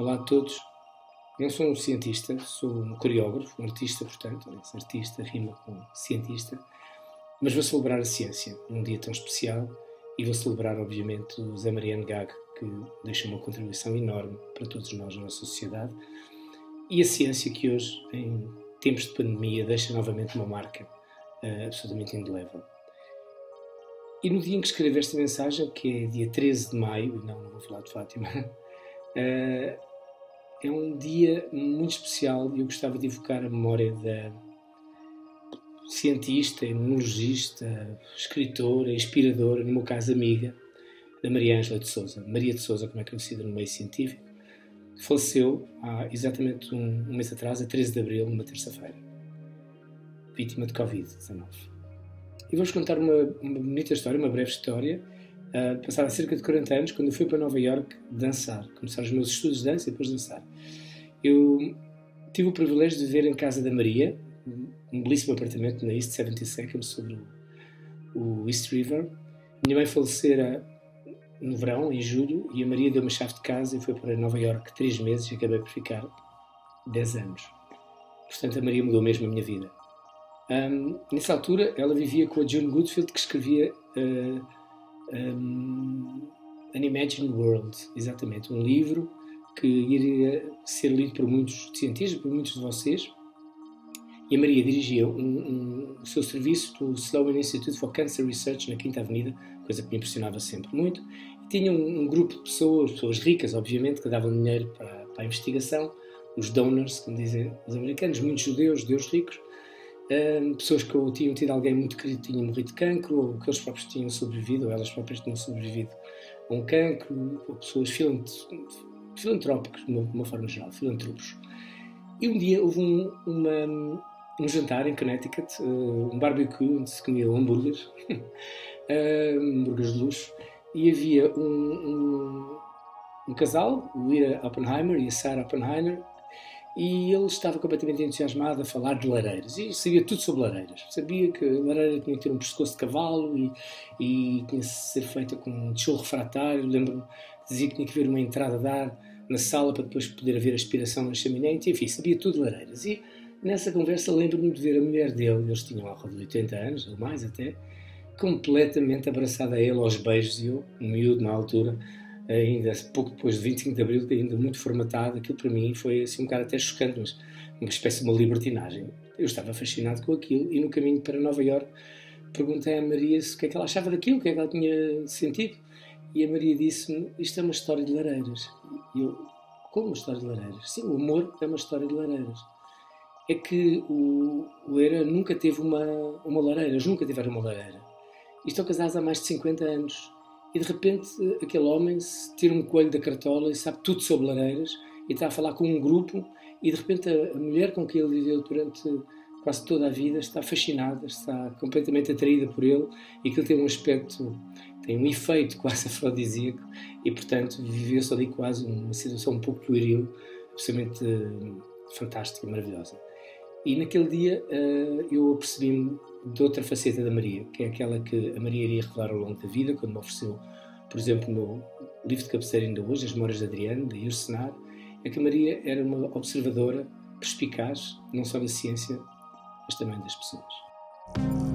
Olá a todos. Eu não sou um cientista, sou um coreógrafo, um artista, portanto, artista rima com cientista, mas vou celebrar a ciência num dia tão especial e vou celebrar, obviamente, o Zé Mariano Gag, que deixa uma contribuição enorme para todos nós na nossa sociedade, e a ciência que hoje, em tempos de pandemia, deixa novamente uma marca uh, absolutamente indelével. E no dia em que escrevo esta mensagem, que é dia 13 de maio, e não, não vou falar de Fátima, uh, é um dia muito especial e eu gostava de evocar a memória da cientista, imunologista, escritora, inspiradora, no meu caso amiga, da Maria Ângela de Souza. Maria de Souza, como é conhecida no meio científico, faleceu há exatamente um, mês atrás, a 13 de abril, numa terça-feira, vítima de Covid-19. E vou-vos contar uma, uma bonita história, uma breve história, uh, passada cerca de 40 anos, quando eu fui para Nova York dançar, começar os meus estudos de dança e depois dançar. Eu tive o privilégio de viver em casa da Maria, um belíssimo apartamento na East 72nd, sobre o, o East River. Minha mãe falecera no verão, em julho, e a Maria deu uma chave de casa e foi para Nova York três meses e acabei por ficar dez anos. Portanto, a Maria mudou mesmo a minha vida. Um, nessa altura, ela vivia com a June Goodfield, que escrevia uh, um, An Imagined World, exatamente, um livro que iria ser lido por muitos cientistas, por muitos de vocês. E a Maria dirigia um, um, o seu serviço do Sloan Institute for Cancer Research na Quinta Avenida, coisa que me impressionava sempre muito. E tinha um, um grupo de pessoas, pessoas ricas, obviamente, que davam dinheiro para, para a investigação, os donors, como dizem os americanos, muitos judeus, judeus ricos, pessoas que ou tinham tido alguém muito querido tinham morrido de cancro, ou que eles próprios tinham sobrevivido, ou elas próprias tinham sobrevivido a um cancro, ou pessoas filantrópicas, de uma, de uma forma geral, filantropos. E um dia houve um, uma, um jantar em Connecticut, uh, um barbecue onde se comia hambúrgueres, hambúrgueres de luxo, e havia um, um, um, casal, o Ira Oppenheimer e a Sarah Oppenheimer, e ele estava completamente entusiasmado a falar de lareiras e sabia tudo sobre lareiras. Sabia que a lareira tinha que ter um pescoço de cavalo e, e tinha que ser feita com um tijolo refratário. Lembro-me, dizia que tinha que haver uma entrada de ar na sala para depois poder haver aspiração na chaminé. Enfim, sabia tudo de lareiras. E nessa conversa lembro-me de ver a mulher dele, eles tinham ao de 80 anos, ou mais até, completamente abraçada a ele aos beijos e eu, miúdo na altura, ainda pouco depois de 25 de Abril, ainda muito formatado, aquilo para mim foi assim um cara até chocante, mas uma espécie de uma libertinagem. Eu estava fascinado com aquilo e no caminho para Nova York perguntei à Maria se, o que é que ela achava daquilo, o que é que ela tinha sentido. E a Maria disse-me: Isto é uma história de lareiras. E eu, como uma história de lareiras? Sim, o amor é uma história de lareiras. É que o, o Era nunca teve uma, uma lareira, nunca tiveram uma lareira. E estão casados há mais de 50 anos e de repente aquele homem tira um coelho da cartola e sabe tudo sobre lareiras e está a falar com um grupo e de repente a, mulher com quem ele viveu durante quase toda a vida está fascinada, está completamente atraída por ele e que ele tem um aspecto, tem um efeito quase afrodisíaco e portanto viveu-se ali quase uma situação um pouco pueril, absolutamente fantástica, maravilhosa. E naquele dia uh, eu apercebi-me de outra faceta da Maria, que é aquela que a Maria iria revelar ao longo da vida, quando me ofereceu, por exemplo, no livro de cabeceira ainda hoje, As Memórias de Adriano, de Irsenar, é que a Maria era uma observadora perspicaz, não só da ciência, mas também das pessoas.